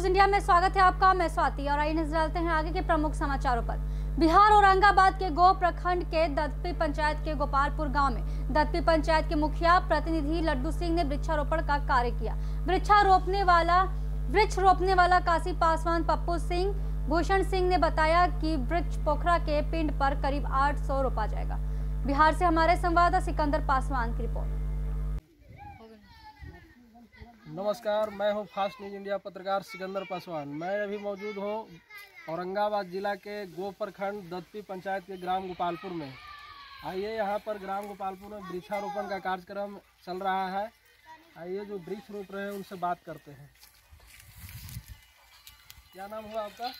News India में स्वागत है आपका, मैं स्वाति और आइए नज़र डालते हैं आगे के प्रमुख समाचारों पर। बिहार औरंगाबाद के गो प्रखंड के दत्तपी पंचायत के गोपालपुर गाँव में दत्तपी पंचायत के मुखिया प्रतिनिधि लड्डू सिंह ने वृक्षारोपण का कार्य किया। वृक्षारोपने वाला, वृक्ष रोपने वाला काशी पासवान पप्पू सिंह, भूषण सिंह ने बताया कि वृक्ष पोखरा के पिंड पर करीब 800 रोपा जाएगा। बिहार से हमारे संवाददाता सिकंदर पासवान की रिपोर्ट। नमस्कार, मैं हूँ फास्ट न्यूज़ इंडिया पत्रकार सिकंदर पासवान। मैं अभी मौजूद हूँ औरंगाबाद जिला के गो प्रखंड दत्ती पंचायत के ग्राम गोपालपुर में। आइए, यहाँ पर ग्राम गोपालपुर में वृक्षारोपण का कार्यक्रम चल रहा है। आइए, जो वृक्ष रोप रहे हैं, उनसे बात करते हैं। क्या नाम हुआ आपका?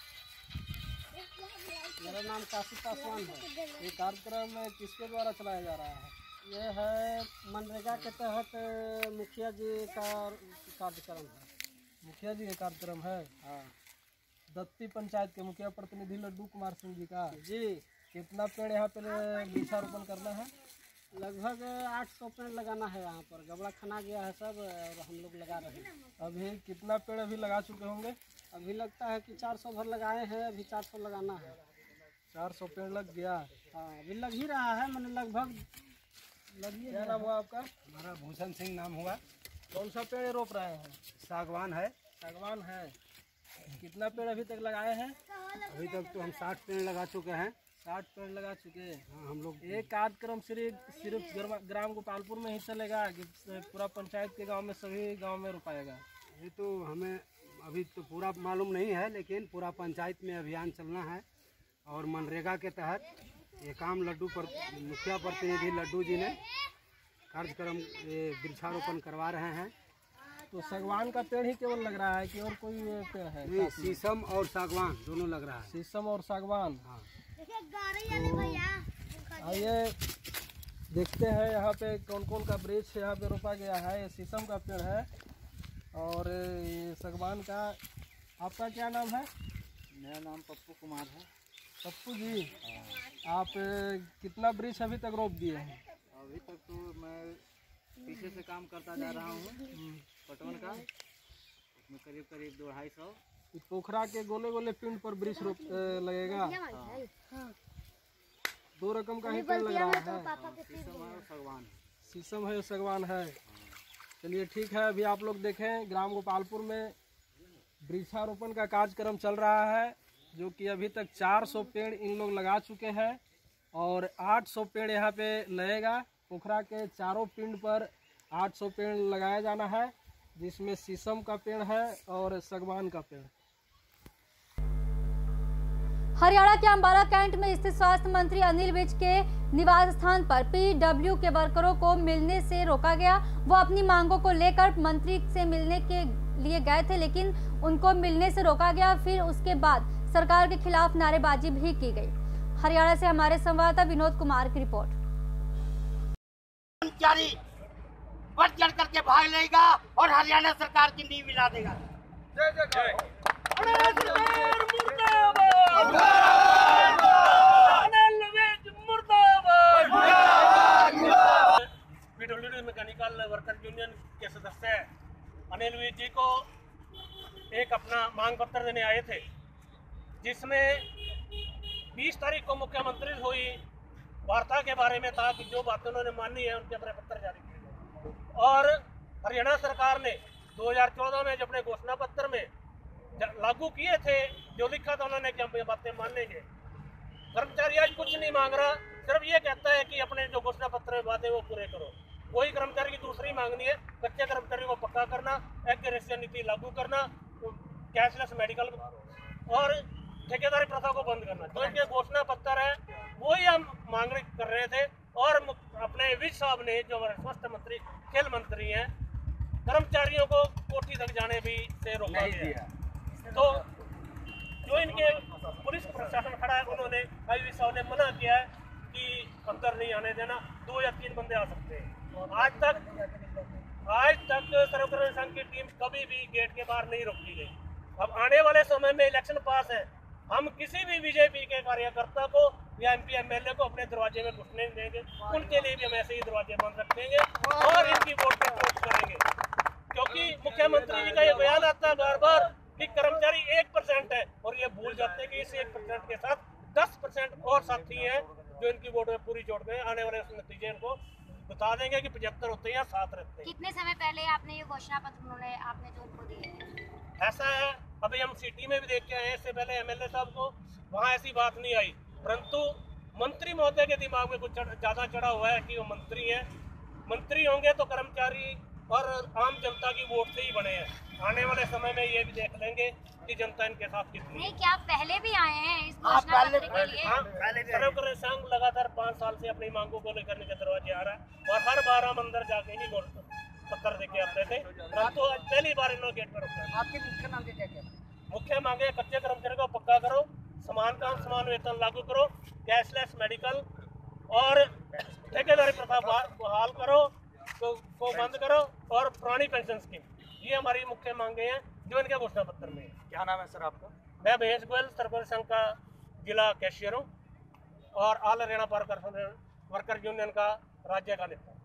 मेरा नाम काशी पासवान है। ये कार्यक्रम किसके द्वारा चलाया जा रहा है? ये है मनरेगा के तहत मुखिया जी का कार्यक्रम है। मुखिया जी का कार्यक्रम है? हाँ। दत्ती पंचायत के मुखिया प्रतिनिधि लड्डू कुमार सिंह जी का। जी। कितना पेड़ यहाँ पे वृक्षारोपण करना है? लगभग आठ सौ पेड़ लगाना है यहाँ पर। गबड़ा खाना गया है सब और हम लोग लगा रहे हैं। अभी कितना पेड़ अभी लगा चुके होंगे? अभी लगता है कि चार सौ भर लगाए हैं अभी चार सौ लगाना है। चार सौ पेड़ लग गया। हाँ अभी लग ही रहा है मैंने लगभग लगिए क्या नाम हुआ आपका? हमारा भूषण सिंह नाम हुआ। कौन सा पेड़ रोप रहे हैं? सागवान है। सागवान है। कितना पेड़ अभी तक लगाए हैं? अभी तक तो हम साठ पेड़ लगा चुके हैं। साठ पेड़ लगा चुके हैं। हाँ, हम लोग एक कार्यक्रम सिर्फ़ सिर्फ़ ग्राम- ग्राम गोपालपुर में ही चलेगा कि पूरा पंचायत के गाँव में सभी गाँव में रोपाएगा। ये तो हमें अभी तो पूरा मालूम नहीं है लेकिन पूरा पंचायत में अभियान चलना है और मनरेगा के तहत ये काम लड्डू पर मुखिया प्रतिनिधि लड्डू जी ने कार्यक्रम ये वृक्षारोपण करवा रहे हैं। तो सागवान का पेड़ ही केवल लग रहा है कि और कोई पेड़ है? ये शीशम और सागवान दोनों लग रहा है। शीशम और सागवान। हाँ। आइए देखते हैं यहाँ पे कौन कौन का वृक्ष यहाँ पे रोपा गया है। ये शीशम का पेड़ है और ये सागवान का आपका क्या नाम है? मेरा नाम पप्पू कुमार है। पप्पू जी। आप कितना वृक्ष अभी तक रोप दिए हैं? अभी तक तो मैं पीछे से काम करता जा रहा हूँ। पटवन का। उसमें करीब करीब दो ढाई सौ। पोखरा के गोले गोले पिंड पर वृक्ष रोप लगेगा? दो रकम का ही पेड़ लग रहा है। शीशम शीशम है सगवान है। चलिए ठीक है अभी आप लोग देखें ग्राम गोपालपुर में वृक्षारोपण का कार्यक्रम चल रहा है। जो कि अभी तक 400 पेड़ इन लोग लगा चुके हैं और 800 पेड़ यहाँ पे लगेगा। पोखरा के चारों पिंड पर 800 पेड़ लगाया जाना है, जिसमें शीशम का पेड़ है और सगवान का पेड़। हरियाणा के अम्बाला कैंट में स्थित स्वास्थ्य मंत्री अनिल विज के निवास स्थान पर पीडब्ल्यू के वर्करों को मिलने से रोका गया। वो अपनी मांगों को लेकर मंत्री से मिलने के लिए गए थे, लेकिन उनको मिलने से रोका गया। फिर उसके बाद सरकार के खिलाफ नारेबाजी भी की गई। हरियाणा से हमारे संवाददाता विनोद कुमार की रिपोर्ट। कर्मचारी बढ़ चढ़ करके भाग लेगा और हरियाणा सरकार की नींव मिला देगा। पीडब्ल्यूडी मैकेनिकल वर्कर यूनियन के सदस्य अनिल जी को एक अपना मांग पत्र देने आए थे। जिसमें 20 तारीख को मुख्यमंत्री हुई, वार्ता के बारे में था कि जो बातें उन्होंने मानी है, उनके अपने पत्र जारी किए और हरियाणा सरकार ने 2014 में जब अपने घोषणा पत्र में लागू किए थे, जो लिखा था उन्होंने कि हम ये बातें मानेंगे, कर्मचारी आज कुछ नहीं मांग रहा, सिर्फ़ ये कहता है कि अपने जो घोषणा पत्र में वादे वो पूरे करो। कोई कर्मचारी की दूसरी मांगनी है, कच्चे कर्मचारी को पक्का करना एक नीति लागू करना कैशलेस मेडिकल और ठेकेदारी प्रथा को बंद करना। जो इनके घोषणा पत्र है वही हम मांग कर रहे थे। और अपने विज साहब ने जो हमारे स्वास्थ्य मंत्री खेल मंत्री हैं कर्मचारियों को कोठी तक जाने भी से रोका गया। है। तो जो इनके पुलिस प्रशासन खड़ा है उन्होंने आई साहब ने मना किया है कि अंदर नहीं आने देना दो या तीन बंदे आ सकते हैं। आज तक आज तक सर्वकर्म संघ की टीम कभी भी गेट के बाहर नहीं रोकी गई। अब आने वाले समय में इलेक्शन पास है हम किसी भी बीजेपी के कार्यकर्ता को या एमपी एमएलए को अपने दरवाजे में घुसने नहीं देंगे। उनके लिए भी हम ऐसे ही दरवाजे बंद रखेंगे और इनकी वोट पे वोट करेंगे। क्योंकि मुख्यमंत्री जी का ये बयान आता है बार बार कि कर्मचारी एक परसेंट है और ये भूल जाते हैं कि इस एक परसेंट के साथ दस परसेंट और साथी हैं जो इनकी वोट में पूरी चोट में आने वाले नतीजे इनको बता देंगे कि पचहत्तर होते हैं या सात रहते हैं। कितने समय पहले आपने ये घोषणा पत्र उन्होंने आपने जो उनको दिए? ऐसा है अभी हम सिटी में भी देख के आए हैं इससे पहले एमएलए साहब को वहाँ ऐसी बात नहीं आई। परंतु मंत्री महोदय के दिमाग में कुछ ज़्यादा चढ़ा हुआ है कि वो मंत्री है। मंत्री होंगे तो कर्मचारी और आम जनता की वोट से ही बने हैं। आने वाले समय में ये भी देख लेंगे कि जनता इनके साथ कितनी है नहीं क्या पहले भी आए हैं इस हाँ, घोषणा पहले- पत्र के लिए? हाँ, संघ लगातार पाँच साल से अपनी मांगों को लेकर के दरवाजे आ रहा है और हर बार हम अंदर जाके ही घोष- पत्र देके आते थे। परंतु आज पहली बार इन्होंने गेट पर रुका। आपकी मुख्य मांगे क्या क्या? मुख्य मांगे कच्चे कर्मचारी को पक्का करो समान काम समान वेतन लागू करो कैशलेस मेडिकल और ठेकेदारी प्रथा बहाल करो को, को बंद करो और पुरानी पेंशन स्कीम। ये हमारी मुख्य मांगे हैं। जो इनके घोषणा पत्र में। क्या नाम है सर आपका? मैं महेश गोयल सरपंच संघ का जिला कैशियर हूँ और all Haryana worker worker union का राज्य का नेता।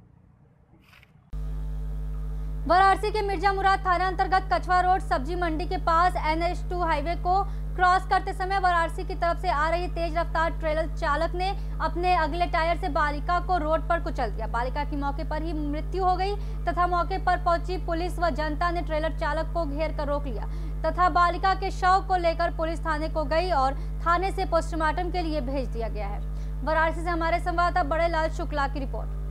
वाराणसी के मिर्ज़ा मुराद थाना अंतर्गत कछवा रोड, सब्ज़ी मंडी के पास एनएच टू हाईवे को क्रॉस करते समय वाराणसी की तरफ़ से आ रही तेज रफ्तार ट्रेलर चालक ने अपने अगले टायर से बालिका को रोड पर कुचल दिया। बालिका की मौके पर ही मृत्यु हो गई तथा मौके पर पहुँची पुलिस व जनता ने ट्रेलर चालक को घेर कर रोक लिया तथा बालिका के शव को लेकर पुलिस थाने को गई और थाने से पोस्टमार्टम के लिए भेज दिया गया है। वाराणसी से हमारे संवाददाता बड़े लाल शुक्ला की रिपोर्ट।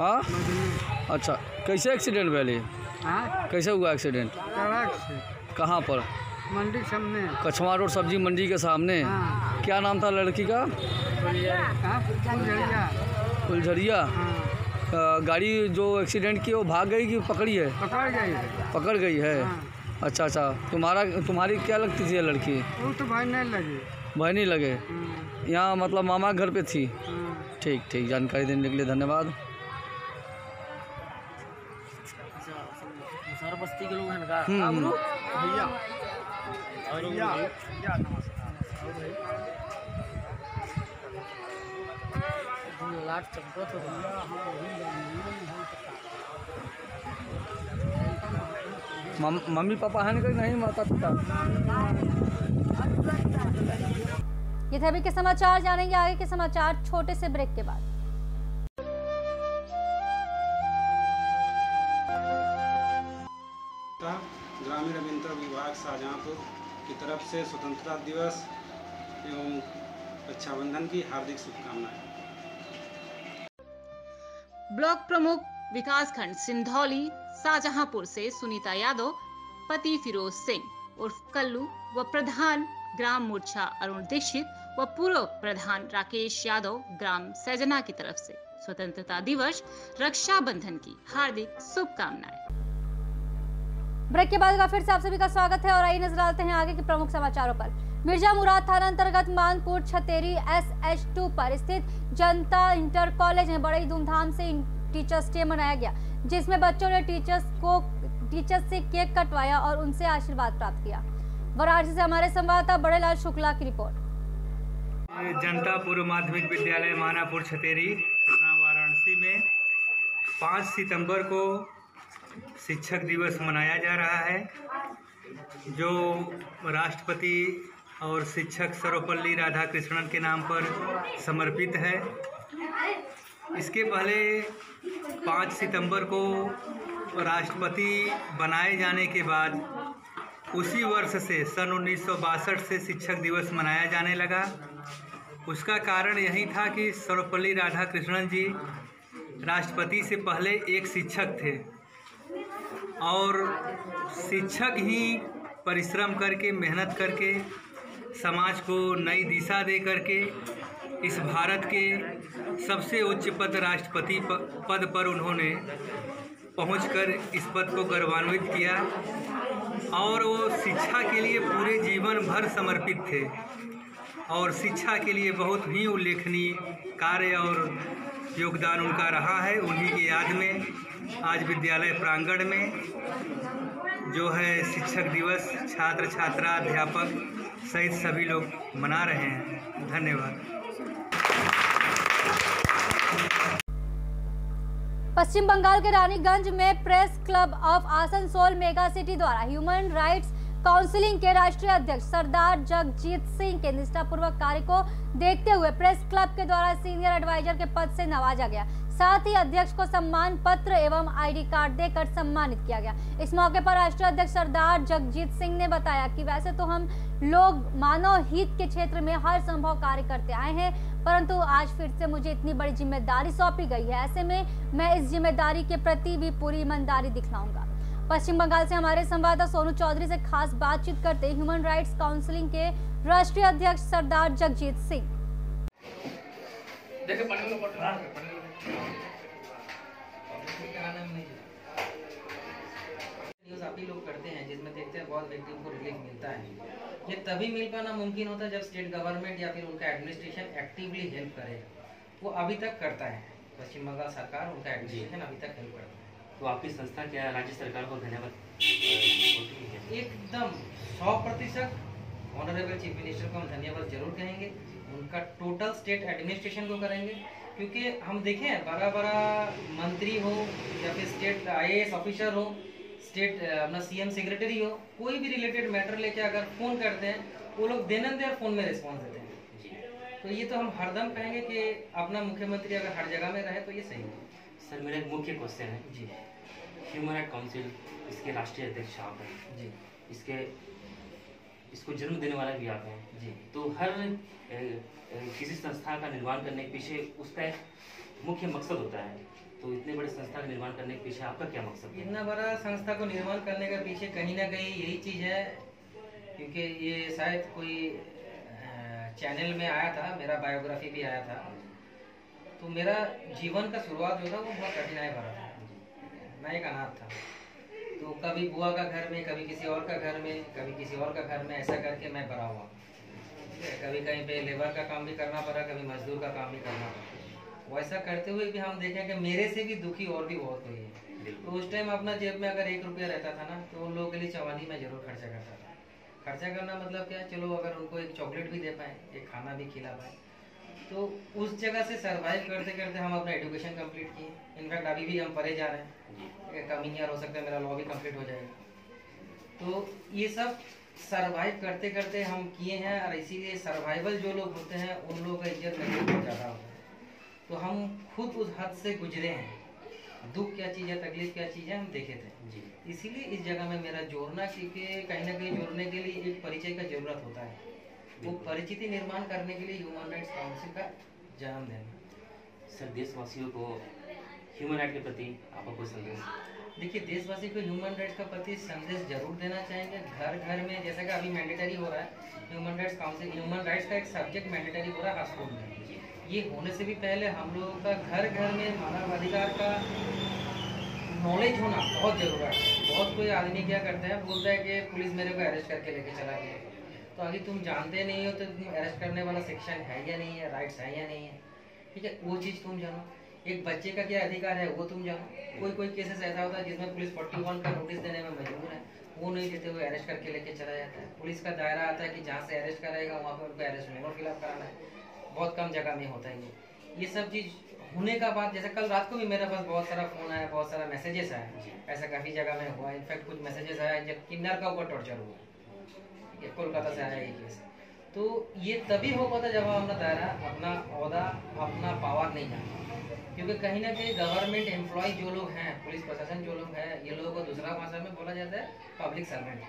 हाँ? अच्छा कैसे एक्सीडेंट भले? हाँ? कैसे हुआ एक्सीडेंट कहाँ पर? मंडी सामने। कछवा रोड सब्ज़ी मंडी के सामने। हाँ। क्या नाम था लड़की का? हाँ? फुलझरिया। हाँ। गाड़ी जो एक्सीडेंट की वो भाग गई कि पकड़ी है? पकड़ गई है। पकड़ गई है? हाँ। अच्छा अच्छा। तुम्हारा तुम्हारी क्या लगती थी लड़की? वो तो भाई नहीं लगी। भाई नहीं लगे? हाँ, यहाँ मतलब मामा घर पे थी? हाँ। ठीक ठीक। जानकारी देने के लिए धन्यवाद। बस्ती के। लोग हैं का। भैया। मम्मी पापा हैं कि नहीं माता पिता। ये थे अभी के समाचार जानेंगे आगे के समाचार छोटे से ब्रेक के बाद। तथा ग्रामीण अभियंत्रण विभाग शाहजहाँपुर की तरफ़ से स्वतंत्रता दिवस एवं रक्षाबंधन की हार्दिक शुभकामनाएँ। ब्लॉक प्रमुख विकास खंड सिंधौली, शाहजहांपुर से सुनीता यादव, पति फिरोज सिंह, उर्फ़ कल्लू, व प्रधान ग्राम मोर्चा अरुण दीक्षित, व पूर्व प्रधान राकेश यादव ग्राम सैजना की तरफ़ से। स्वतंत्रता दिवस रक्षा बंधन की हार्दिक शुभकामनाएँ। ब्रेक के बाद का फिर से आप सभी का स्वागत है और आइए नज़र डालते हैं आगे के प्रमुख समाचारों पर। मिर्ज़ा मुराद थाना अंतर्गत Manpur, Chhateri S H two पर स्थित जनता इंटर कॉलेज में बड़ी धूमधाम से टीचर्स डे मनाया गया, जिसमें बच्चों ने टीचर्स को, टीचर्स से केक कटवाया और उनसे आशीर्वाद प्राप्त किया। वाराणसी से हमारे संवाददाता बड़े लाल शुक्ला की रिपोर्ट। जनता पूर्व माध्यमिक विद्यालय मानापुर, छतेरी वाराणसी में पाँच सितंबर को शिक्षक दिवस मनाया जा रहा है, जो राष्ट्रपति और शिक्षक सर्वपल्ली राधाकृष्णन के नाम पर समर्पित है। इसके पहले पाँच सितंबर को राष्ट्रपति बनाए जाने के बाद उसी वर्ष से सन उन्नीस सौ बासठ से शिक्षक दिवस मनाया जाने लगा। उसका कारण यही था कि सर्वपल्ली राधाकृष्णन जी राष्ट्रपति से पहले एक शिक्षक थे। और शिक्षक ही परिश्रम करके, मेहनत करके, समाज को नई दिशा दे करके, इस भारत के सबसे उच्च पद राष्ट्रपति पद पर उन्होंने पहुंचकर इस पद को गौरवान्वित किया और वो शिक्षा के लिए पूरे जीवन भर समर्पित थे। और शिक्षा के लिए बहुत ही उल्लेखनीय कार्य और योगदान उनका रहा है। उन्हीं की याद में आज विद्यालय प्रांगण में जो है शिक्षक दिवस छात्र छात्रा अध्यापक सहित सभी लोग मना रहे हैं। धन्यवाद। पश्चिम बंगाल के रानीगंज में press club of Asansol mega city द्वारा ह्यूमन राइट्स काउंसिलिंग के राष्ट्रीय अध्यक्ष सरदार जगजीत सिंह के निष्ठापूर्वक कार्य को देखते हुए प्रेस क्लब के द्वारा सीनियर एडवाइजर के पद से नवाजा गया। साथ ही अध्यक्ष को सम्मान पत्र एवं आईडी कार्ड देकर सम्मानित किया गया। इस मौके पर राष्ट्रीय अध्यक्ष सरदार जगजीत सिंह ने बताया कि वैसे तो हम लोग मानव हित के क्षेत्र में हर संभव कार्य करते आए हैं, परंतु आज फिर से मुझे इतनी बड़ी ज़िम्मेदारी सौंपी गई है। ऐसे में मैं इस ज़िम्मेदारी के प्रति भी पूरी ईमानदारी दिखलाऊँगा। पश्चिम बंगाल से हमारे संवाददाता सोनू चौधरी से खास बातचीत करते ह्यूमन राइट्स काउंसिलिंग के राष्ट्रीय अध्यक्ष सरदार जगजीत सिंह। न्यूज़ आप ही लोग करते हैं जिसमें देखते हैं बहुत व्यक्तियों को रिलीफ मिलता है। ये तभी मिल पाना मुमकिन होता है जब स्टेट गवर्नमेंट या फिर उनका एडमिनिस्ट्रेशन एक्टिवली हेल्प करे। वो अभी तक करता है। पश्चिम बंगाल सरकार उनका एडमिनिस्ट्रेशन अभी तक हेल्प करता है। तो आपकी संस्था क्या राज्य सरकार को धन्यवाद। एकदम सौ प्रतिशत ऑनरेबल चीफ मिनिस्टर को हम धन्यवाद ज़रूर कहेंगे। उनका टोटल स्टेट एडमिनिस्ट्रेशन को करेंगे। क्योंकि हम देखें बड़ा बड़ा मंत्री हो या फिर स्टेट आईएएस ऑफिसर हो स्टेट अपना सीएम सेक्रेटरी हो कोई भी रिलेटेड मैटर लेके अगर फ़ोन करते हैं वो लोग देन देर फ़ोन में रिस्पॉन्स देते हैं। तो ये तो हम हरदम कहेंगे कि अपना मुख्यमंत्री अगर हर जगह में रहे तो ये सही है। सर मेरा एक मुख्य क्वेश्चन है। जी। ह्यूमन राइट काउंसिल इसके राष्ट्रीय अध्यक्ष आप हैं? जी। इसके इसको जन्म देने वाला भी आप हैं। जी। तो हर किसी संस्था का निर्माण करने के पीछे उसका एक मुख्य मकसद होता है। तो इतने बड़े संस्था का निर्माण करने के पीछे आपका क्या मकसद है? इतना बड़ा संस्था को निर्माण करने का पीछे कहीं ना कहीं यही चीज़ है, क्योंकि ये शायद कोई चैनल में आया था, मेरा बायोग्राफी भी आया था। तो मेरा जीवन का शुरुआत जो था वो बहुत कठिनाई भरा था। मैं एक अनाथ था। तो कभी बुआ का घर में, कभी किसी और का घर में, कभी किसी और का घर में, ऐसा करके मैं बड़ा हुआ। कभी कहीं पे लेबर का काम भी करना पड़ा, कभी मजदूर का काम भी करना पड़ा। वैसा करते हुए भी हम देखें कि मेरे से भी दुखी और भी बहुत हुई है। तो उस टाइम अपना जेब में अगर एक रुपया रहता था ना तो उन लोगों के लिए चवानी में ज़रूर खर्चा करता था। खर्चा करना मतलब क्या? चलो अगर उनको एक चॉकलेट भी दे पाए, एक खाना भी खिला पाए तो उस जगह से सरवाइव करते करते हम अपना एजुकेशन कंप्लीट किए। इनफैक्ट अभी भी हम पढ़े जा रहे हैं। कमिंग ईयर हो सकता है मेरा लॉ भी कंप्लीट हो जाएगा। तो ये सब सरवाइव करते करते हम किए हैं और इसीलिए सर्वाइवल जो लोग होते हैं उन लोगों का इज़्ज़त करके बहुत ज़्यादा होता है। तो हम खुद उस हद से गुजरे हैं। दुख क्या चीज़ है तकलीफ़ क्या चीज़ है हम देखे थे। इसीलिए इस जगह में मेरा जोड़ना क्योंकि कहीं ना कहीं जोड़ने के लिए एक परिचय का ज़रूरत होता है। वो परिचिति निर्माण करने के लिए ह्यूमन राइट्स काउंसिल का जन्म देना सर देशवासियों को ह्यूमन राइट के प्रति आपका कोई संदेश? देखिए देशवासी को ह्यूमन राइट्स का प्रति संदेश ज़रूर देना चाहेंगे। घर घर में जैसा कि अभी मैंडेटरी हो रहा है human rights council human rights का एक सब्जेक्ट मैंडेटरी हो रहा है स्कूल में। ये होने से भी पहले हम लोगों का घर घर में मानवाधिकार का नॉलेज होना बहुत ज़रूरत है। बहुत कोई आदमी क्या करता है बोलता है कि पुलिस मेरे को अरेस्ट करके लेके चला गया तो अभी तुम जानते नहीं हो तो तुम अरेस्ट करने वाला सेक्शन है या नहीं है राइट्स है या नहीं है। ठीक है? वो चीज़ तुम जानो। एक बच्चे का क्या अधिकार है वो तुम जानो। कोई कोई केसेस ऐसा होता है जिसमें पुलिस फोर्टी वन का नोटिस देने में मजबूर है। वो नहीं देते हुए अरेस्ट करके लेके चला जाता है। पुलिस का दायरा आता है कि जहाँ से अरेस्ट कराएगा वहाँ पर उनको अरेस्ट मेमो फिलअप कराना है। बहुत कम जगह में होता है ये। ये सब चीज़ होने का बाद जैसे कल रात को भी मेरे पास बहुत सारा फ़ोन आया बहुत सारा मैसेजेस आया ऐसा काफ़ी जगह में हुआ। इनफैक्ट कुछ मैसेजेस आया जब किन्नर का ऊपर टॉर्चर हुआ। ये कोलकाता से आया ये। केस तो ये तभी हो पाता जब हम अपना दायरा, अपना अहदा अपना पावर नहीं जाना क्योंकि कहीं ना कहीं गवर्नमेंट एम्प्लॉय जो लोग हैं पुलिस प्रशासन जो लोग हैं, ये लोगों को दूसरा भाषा में बोला जाता है पब्लिक सर्वेंट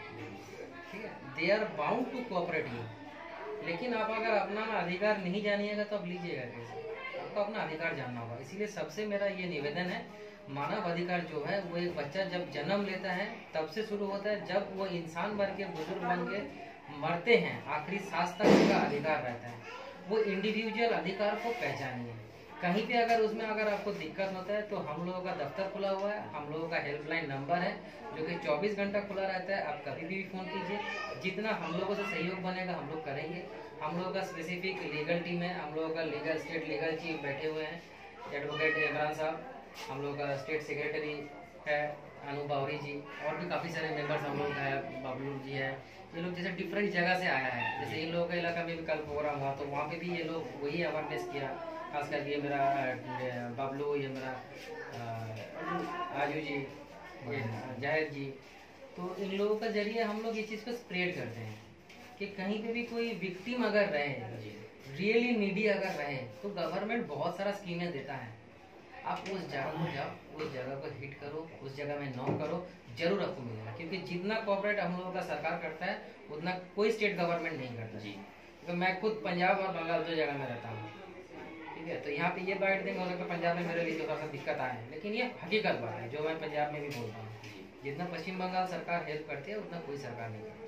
ठीक है? They are bound to cooperate you लेकिन आप अगर अपना अधिकार नहीं जानिएगा तो आप लीजिएगा कैसे? आपको अपना अधिकार जानना होगा। इसीलिए सबसे मेरा ये निवेदन है मानव अधिकार जो है, वो एक बच्चा जब जन्म लेता है, तब से शुरू होता है। जब वो इंसान बन के, बुज़ुर्ग बन के मरते हैं, आखिरी सांस तक उनका अधिकार रहता है। वो इंडिविजुअल अधिकार को पहचानिए। कहीं पे अगर उसमें अगर आपको दिक्कत होता है तो हम लोगों का दफ्तर खुला हुआ है। हम लोगों का हेल्पलाइन नंबर है, जो कि 24 घंटा खुला रहता है। आप कभी भी फ़ोन कीजिए। जितना हम लोगों से सहयोग बनेगा, हम लोग करेंगे। हम लोगों का स्पेसिफिक लीगल टीम है। हम लोगों का लीगल स्टेट लीगल चीफ बैठे हुए हैं। एडवोकेट इमरान साहब। हम लोग का स्टेट सेक्रेटरी है, अनु बावरी जी, और भी काफ़ी सारे मेंबर्स हम लोग हैं, बबलू जी है। ये लोग जैसे डिफरेंट जगह से आया है। जैसे इन लोगों के इलाका में भी कल प्रोग्राम हुआ तो वहाँ पे भी ये लोग वही अवेयरनेस किया। खास करके ये मेरा बबलू, ये मेरा आजू जी, ये जाहिद जी। तो इन लोगों का ज़रिए हम लोग ये चीज़ को स्प्रेड करते हैं कि कहीं पे भी कोई विक्टिम अगर रहे रियली नीडी अगर रहे तो गवर्नमेंट बहुत सारा स्कीमें देता है। आप उस जगह को जाओ उस जगह को हिट करो उस जगह में नॉक करो ज़रूर आपको मिलेगा। क्योंकि जितना कॉपरेट हम लोगों का सरकार करता है उतना कोई स्टेट गवर्नमेंट नहीं करता। जी। क्योंकि मैं खुद पंजाब और बंगाल दो जगह में रहता हूँ। ठीक है? तो यहाँ पे ये बाइट देंगे हो सकता पंजाब में मेरे लिए थोड़ा सा दिक्कत आए लेकिन ये हकीकत बात है जो मैं पंजाब में भी बोलता हूँ। जितना पश्चिम बंगाल सरकार हेल्प करती है उतना कोई सरकार नहीं करती।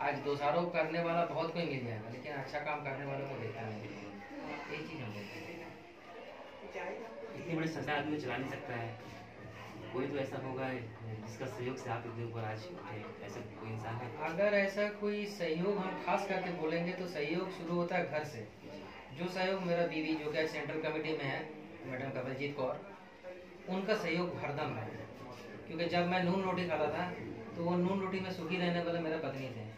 आज दोषारोप करने वाला बहुत कोई मिल जाएगा लेकिन अच्छा काम करने वालों को देखता नहीं। यही चीज़ हम बोलते हैं। इतनी बड़ी संस्था आदमी चला नहीं सकता है। कोई तो ऐसा होगा जिसका सहयोग से आप इतने ऊपर आज उठे ऐसा कोई इंसान है? अगर ऐसा कोई सहयोग हम खास करके बोलेंगे तो सहयोग शुरू होता है घर से। जो सहयोग मेरा बीवी जो कि सेंट्रल कमेटी में है मैडम कमलजीत कौर उनका सहयोग हरदम है। क्योंकि जब मैं नून रोटी खाता था तो वो नून रोटी में सुखी रहने वाले मेरे पत्नी थे।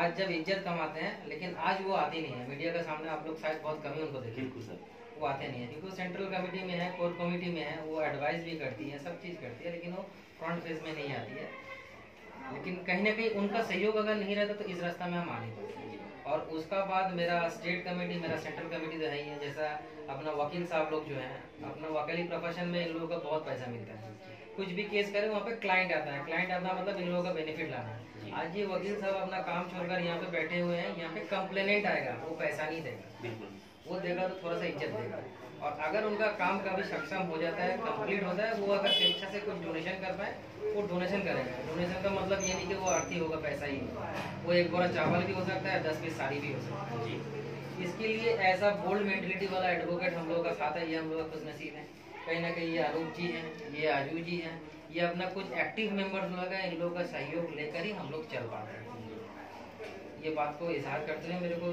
आज जब इज़्ज़त कमाते हैं लेकिन आज वो आती नहीं है। मीडिया के सामने आप लोग शायद बहुत कमी उनको देखें। बिल्कुल सर। वो आते नहीं है। क्योंकि वो सेंट्रल कमेटी में है कोर कमेटी में है, वो एडवाइस भी करती है, सब चीज़ करती है, लेकिन वो फ्रंट फ़ेज़ में नहीं आती है। लेकिन कहीं ना कहीं उनका सहयोग अगर नहीं रहता तो इस रास्ता में हम आ नहीं पाते। और उसका बाद मेरा स्टेट कमेटी मेरा सेंट्रल कमेटी तो है ही है। जैसा अपना वकील साहब लोग जो हैं, अपना वकीली प्रोफेशन में इन लोगों का बहुत पैसा मिलता है। कुछ भी केस करे, वहाँ पे क्लाइंट आता है। क्लाइंट आता मतलब इन लोगों का बेनिफिट लाना है। आज ये वकील साहब अपना काम छोड़कर यहाँ पे बैठे हुए हैं, यहाँ पे कंप्लेनेंट आएगा, वो पैसा नहीं देगा। बिल्कुल। वो देगा तो थोड़ा सा इज़्ज़त देगा। और अगर उनका काम कभी सक्षम हो जाता है कंप्लीट होता है वो अगर स्वेच्छा से कुछ डोनेशन कर पाए वो डोनेशन करेगा। डोनेशन का मतलब ये नहीं कि वो आरती होगा पैसा ही वो एक बोरा चावल भी हो सकता है दस पीस साड़ी भी हो सकता है। जी। इसके लिए ऐसा बोल्ड मेंटेलिटी वाला एडवोकेट हम लोगों का साथ है ये हम लोग का खुश नसीब है। कहीं ना कहीं ये आरूप जी हैं ये आजू जी हैं। ये अपना कुछ एक्टिव मेंबर्स लोग हैं इन लोगों का सहयोग लेकर ही हम लोग चल पा रहे हैं। ये बात को इजहार करते हुए मेरे को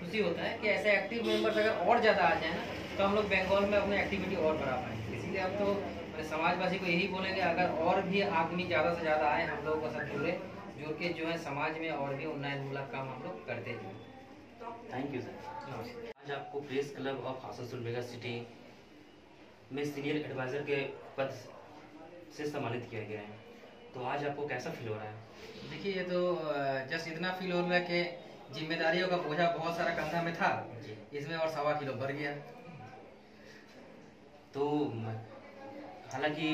खुशी होता है कि ऐसे एक्टिव मेंबर्स अगर और ज़्यादा आ जाए ना तो हम लोग बंगाल में अपनी एक्टिविटी और बढ़ा पाएँगे। इसीलिए हम तो समाजवासी को यही बोलेंगे, अगर और भी आदमी ज़्यादा से ज़्यादा आए, हम लोगों के साथ जुड़े जुड़ के जो है समाज में और भी उन्नयनमूलक काम हम लोग करते जाएँ थैंक यू सर आज आपको press club of Asansol mega city में सीनियर एडवाइजर के पद से सम्मानित किया गया है। तो आज आपको कैसा फील हो रहा है? देखिए ये तो जस्ट इतना फील हो रहा है कि जिम्मेदारियों का बोझा बहुत सारा कंधा में था। इसमें और सवा किलो बढ़ गया। तो हालाँकि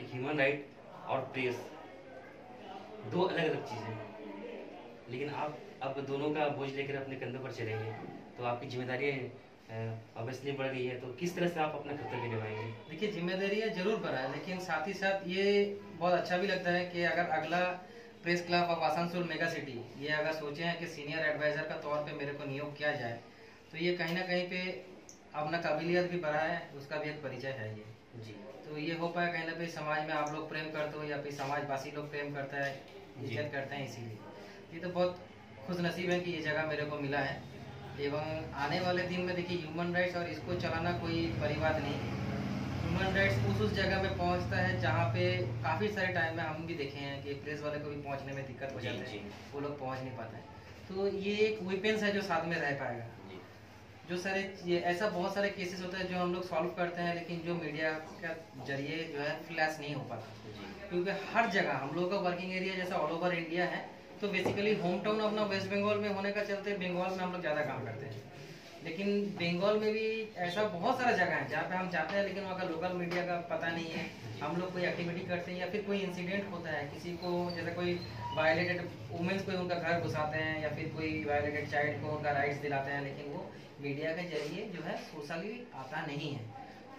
एक ह्यूमन राइट और प्रेस दो अलग अलग चीज़ें लेकिन आप अब दोनों का बोझ लेकर अपने कंधों पर चले हैं तो आपकी ज़िम्मेदारी ऑब्वियसली बढ़ गई है तो किस तरह से आप अपना कर्तव्य निभाएँगे? देखिए जिम्मेदारियाँ ज़रूर बढ़ा है लेकिन साथ ही साथ ये बहुत अच्छा भी लगता है कि अगर अगला press club of Asansol mega city ये अगर सोचे हैं कि सीनियर एडवाइजर का तौर पे मेरे को नियोग किया जाए तो ये कहीं ना कहीं पे अपना काबिलियत भी बढ़ा है उसका भी एक परिचय है ये। जी। तो ये हो पाया कहीं ना कहीं समाज में आप लोग प्रेम करते हो या फिर समाजवासी लोग प्रेम करता है इज़्ज़त करते हैं इसीलिए। ये तो बहुत खुश नसीब है कि ये जगह मेरे को मिला है। एवं आने वाले दिन में देखिए ह्यूमन राइट्स और इसको चलाना कोई बड़ी बात नहीं है। ह्यूमन राइट्स उस उस जगह में पहुँचता है जहाँ पे काफ़ी सारे टाइम में हम भी देखे हैं कि प्रेस वाले को भी पहुँचने में दिक्कत हो जाती है। वो लोग पहुँच नहीं पाते हैं। तो ये एक वेपन्स है जो साथ में रह पाएगा। जो। सारे ये ऐसा बहुत सारे केसेस होते हैं जो हम लोग सॉल्व करते हैं लेकिन जो मीडिया का ज़रिए जो है फ्लैश नहीं हो पाता। क्योंकि हर जगह हम लोग का वर्किंग एरिया जैसा ऑल ओवर इंडिया है तो बेसिकली होम टाउन अपना वेस्ट बंगाल में होने का चलते बंगाल में हम लोग ज़्यादा काम करते हैं। लेकिन बंगाल में भी ऐसा बहुत सारा जगह है, जहाँ पे हम जाते हैं, लेकिन वहाँ का लोकल मीडिया का पता नहीं है। हम लोग कोई एक्टिविटी करते हैं या फिर कोई इंसिडेंट होता है, किसी को जैसे कोई वायलेटेड वुमेन्स को उनका घर घुसाते हैं या फिर कोई वायलेटेड चाइल्ड को उनका राइट्स दिलाते हैं, लेकिन वो मीडिया के ज़रिए जो है सोशली आता नहीं है।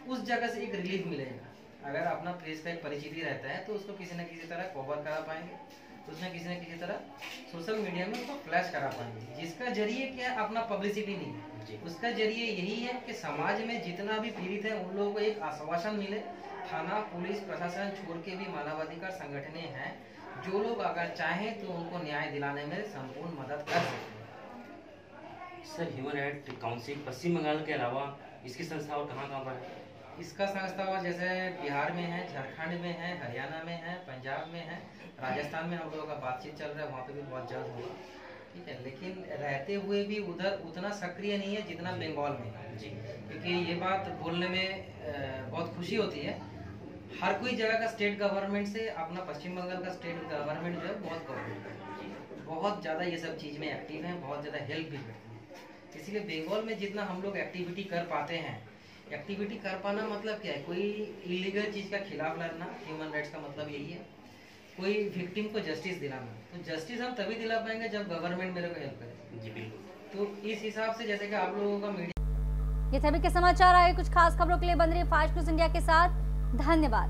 उस जगह से एक रिलीफ मिलेगा। अगर अपना प्रेस का एक परिचिति रहता है तो उसको किसी न किसी तरह कवर करा पाएँगे। उसमें किसी न किसी तरह सोशल मीडिया में उसको फ्लैश करा पाएँगे। जिसका ज़रिए क्या अपना पब्लिसिटी नहीं उसका ज़रिए यही है कि समाज में जितना भी पीड़ित है उन लोगों को एक आश्वासन मिले। थाना पुलिस प्रशासन छोड़ के भी मानवाधिकार संगठने हैं। जो लोग अगर चाहें तो उनको न्याय दिलाने में संपूर्ण मदद कर सकते हैं। Sir human right council Paschim Bengal के अलावा इसकी संस्था और कहाँ कहाँ पर है? इसका संस्था जैसे बिहार में है झारखंड में है हरियाणा में है पंजाब में है राजस्थान में हम लोगों का बातचीत चल रहा है वहाँ पे भी बहुत जल्द होगा। ठीक है लेकिन रहते हुए भी उधर उतना सक्रिय नहीं है जितना बंगाल में। है जी क्योंकि ये बात बोलने में बहुत खुशी होती है। हर कोई जगह का स्टेट गवर्नमेंट से अपना पश्चिम बंगाल का स्टेट गवर्नमेंट जो है बहुत करता है। बहुत ज़्यादा ये सब चीज़ में एक्टिव है बहुत ज़्यादा हेल्प भी करती है। इसीलिए बंगाल में जितना हम लोग एक्टिविटी कर पाते हैं एक्टिविटी कर पाना मतलब क्या है? कोई इलीगल चीज़ का खिलाफ लड़ना ह्यूमन राइट्स का मतलब यही है। कोई विक्टिम को जस्टिस दिलाना। तो जस्टिस हम तभी दिला पाएँगे जब गवर्नमेंट मेरे को हेल्प करे। जी बिल्कुल। तो इस हिसाब से जैसे कि आप लोगों का मीडिया ये सभी के समाचार आए। कुछ खास खबरों के लिए बन रही फास्ट न्यूज़ इंडिया के साथ। धन्यवाद।